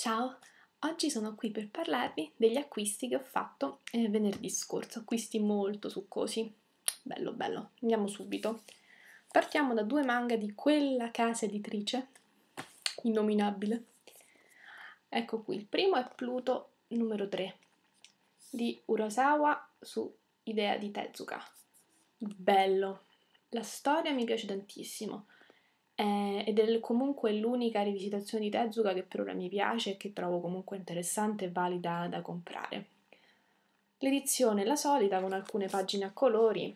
Ciao, oggi sono qui per parlarvi degli acquisti che ho fatto eh, venerdì scorso, acquisti molto succosi. Bello, bello, andiamo subito. Partiamo da due manga di quella casa editrice, innominabile. Ecco qui, il primo è Pluto numero 3 di Urasawa su Idea di Tezuka. Bello, la storia mi piace tantissimo eh, ed è comunque l'unica rivisitazione di Tezuka che per ora mi piace e che trovo comunque interessante e valida da comprare. L'edizione è la solita con alcune pagine a colori,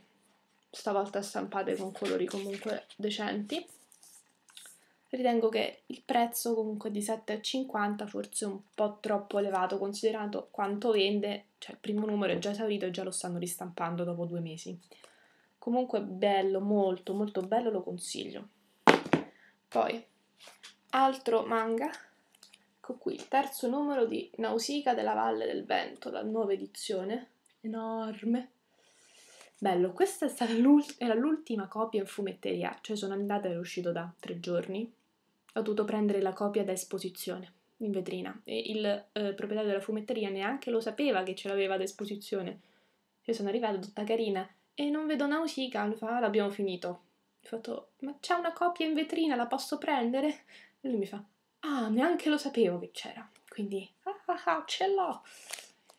stavolta stampate con colori comunque decenti. Ritengo che il prezzo comunque di 7,50 forse un po' troppo elevato considerato quanto vende, cioè il primo numero è già esaurito e già lo stanno ristampando dopo due mesi. Comunque bello, molto molto bello, lo consiglio. Poi, altro manga, ecco qui, il terzo numero di Nausicaa della Valle del Vento, la nuova edizione, enorme. Bello, questa l'ult- era l'ultima copia in fumetteria, cioè sono andata e uscito da tre giorni. Ho dovuto prendere la copia da esposizione in vetrina e il eh, proprietario della fumetteria neanche lo sapeva che ce l'aveva da esposizione. Io sono arrivata tutta carina e non vedo Nausicaa, lui fa, l'abbiamo finito. Ho fatto, ma c'è una copia in vetrina, la posso prendere? E lui mi fa, ah, neanche lo sapevo che c'era. Quindi, ah, ah, ah, ce l'ho.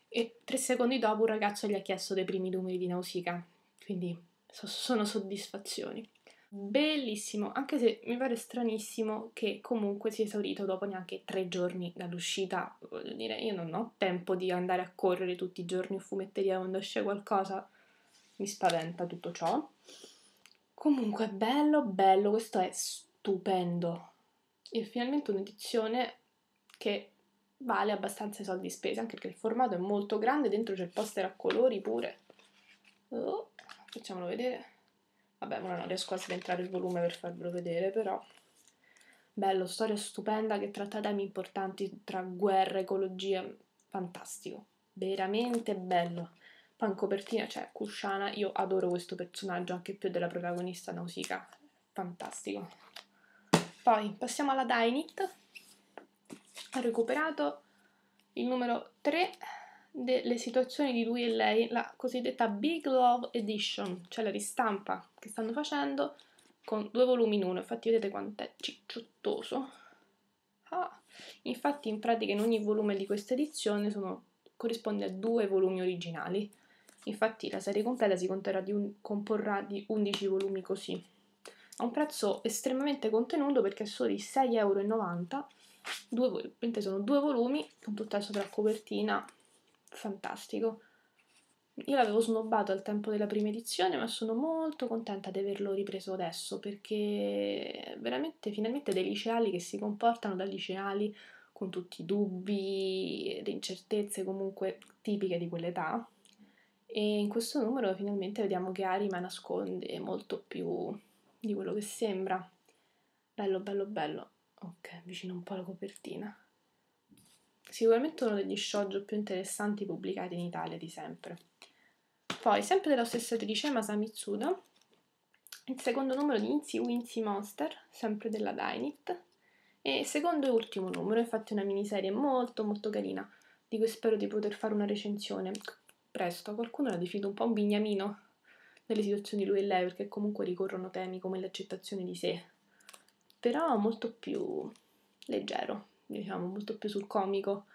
E tre secondi dopo un ragazzo gli ha chiesto dei primi numeri di Nausicaa. Quindi so, sono soddisfazioni. Bellissimo, anche se mi pare stranissimo che comunque sia esaurito dopo neanche tre giorni dall'uscita. Voglio dire, io non ho tempo di andare a correre tutti i giorni in fumetteria quando esce qualcosa. Mi spaventa tutto ciò. Comunque, bello, bello, questo è stupendo. E finalmente un'edizione che vale abbastanza i soldi spesi, anche perché il formato è molto grande, dentro c'è il poster a colori pure. Oh, facciamolo vedere. Vabbè, ora non riesco a sventrare il volume per farvelo vedere, però... Bello, storia stupenda che tratta temi importanti tra guerra, ecologia, fantastico, veramente bello. Poi in copertina c'è Kushana, io adoro questo personaggio anche più della protagonista Nausicaa, fantastico. Poi passiamo alla Dynit, ho recuperato il numero 3 delle situazioni di lui e lei, la cosiddetta Big Love Edition, cioè la ristampa che stanno facendo con due volumi in uno, infatti vedete quanto è cicciottoso. Ah, infatti in pratica in ogni volume di questa edizione sono, corrisponde a due volumi originali. Infatti la serie completa si di un, comporrà di 11 volumi così. A un prezzo estremamente contenuto perché è solo di 6,90 euro. Due, sono due volumi con tutta la sovracopertina, fantastico. Io l'avevo snobbato al tempo della prima edizione, ma sono molto contenta di averlo ripreso adesso perché veramente finalmente dei liceali che si comportano da liceali con tutti i dubbi, le incertezze comunque tipiche di quell'età e in questo numero finalmente vediamo che Arima nasconde molto più di quello che sembra. Bello, bello, bello. Ok, vicino un po' alla copertina. Sicuramente uno degli shoujo più interessanti pubblicati in Italia di sempre. Poi, sempre della stessa editrice, Masamitsuda, il secondo numero di Inzi Wincy Monster, sempre della Dynit, e secondo e ultimo numero, infatti una miniserie molto molto carina, di cui spero di poter fare una recensione presto. Qualcuno l'ha definito un po' un bignamino nelle situazioni di lui e lei, perché comunque ricorrono temi come l'accettazione di sé, però molto più leggero, diciamo, molto più sul comico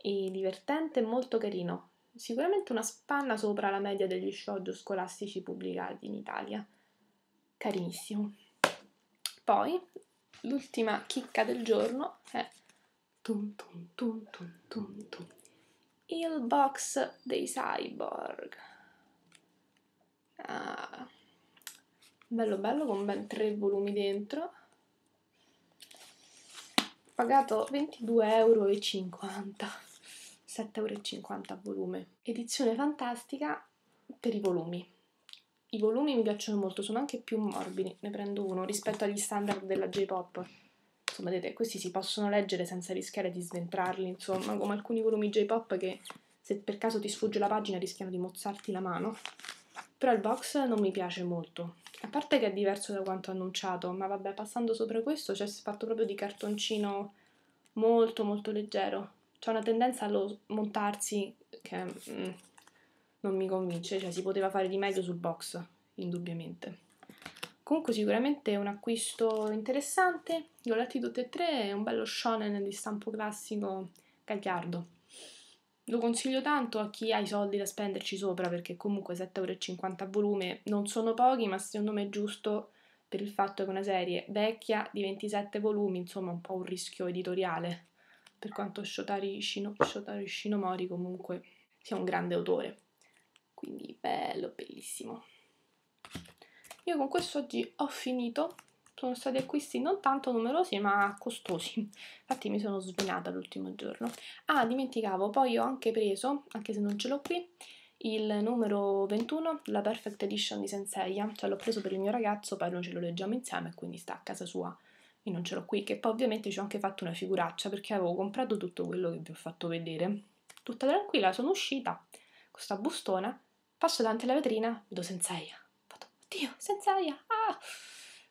e divertente molto carino. Sicuramente una spanna sopra la media degli shoujo scolastici pubblicati in Italia. Carinissimo. Poi, l'ultima chicca del giorno è tum tum tum il box dei cyborg. Ah, bello bello con ben tre volumi dentro. Pagato 22,50 euro. 7,50 euro a volume. Edizione fantastica per i volumi. I volumi mi piacciono molto, sono anche più morbidi, ne prendo uno rispetto agli standard della J-pop insomma, vedete, questi si possono leggere senza rischiare di sventrarli, insomma, come alcuni volumi J-pop che se per caso ti sfugge la pagina rischiano di mozzarti la mano. Però il box non mi piace molto, a parte che è diverso da quanto annunciato, ma vabbè, passando sopra questo c'è fatto proprio di cartoncino molto molto leggero. C'è una tendenza a montarsi che mm, non mi convince, cioè si poteva fare di meglio sul box, indubbiamente. Comunque sicuramente è un acquisto interessante, li ho letti tutti e tre, è un bello shonen di stampo classico gagliardo. Lo consiglio tanto a chi ha i soldi da spenderci sopra perché comunque 7,50 euro a volume non sono pochi, ma secondo me è giusto per il fatto che è una serie vecchia di 27 volumi, insomma un po' un rischio editoriale, per quanto Shotari, Shino, Shotari Shinomori comunque sia un grande autore. Quindi bello, bellissimo. Io con questo oggi ho finito, sono stati acquisti non tanto numerosi ma costosi, infatti mi sono svenata l'ultimo giorno. Ah, dimenticavo, poi ho anche preso, anche se non ce l'ho qui, il numero 21, la Perfect Edition di Senseiya, cioè l'ho preso per il mio ragazzo, poi noi ce lo leggiamo insieme, quindi sta a casa sua. Io non ce l'ho qui, che poi ovviamente ci ho anche fatto una figuraccia perché avevo comprato tutto quello che vi ho fatto vedere. Tutta tranquilla, sono uscita con questa bustona, passo davanti alla vetrina, vedo Senseiya. Oddio, Senseiya, ah!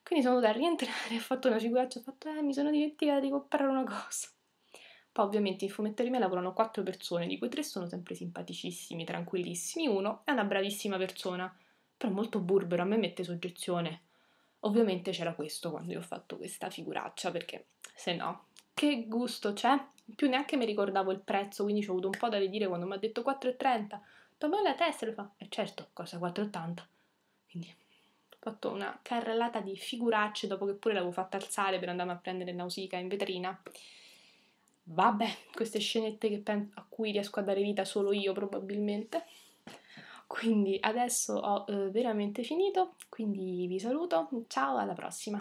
Quindi sono dovuta rientrare, ho fatto una figuraccia, ho fatto, eh, mi sono dimenticata di comprare una cosa. Poi ovviamente in fumetteria me lavorano quattro persone, di cui tre sono sempre simpaticissimi, tranquillissimi. Uno è una bravissima persona, però molto burbero, a me mette soggezione. Ovviamente c'era questo quando io ho fatto questa figuraccia, perché se no, che gusto c'è? Più neanche mi ricordavo il prezzo, quindi ci ho avuto un po' da ridire quando mi ha detto 4,30. Poi la testa lo fa, e eh certo, cosa 4,80. Quindi fatto una carrellata di figuracce dopo che pure l'avevo fatta alzare per andare a prendere Nausicaa in vetrina. Vabbè, queste scenette che pen- a cui riesco a dare vita solo io probabilmente. Quindi adesso ho eh, veramente finito, quindi vi saluto, ciao alla prossima!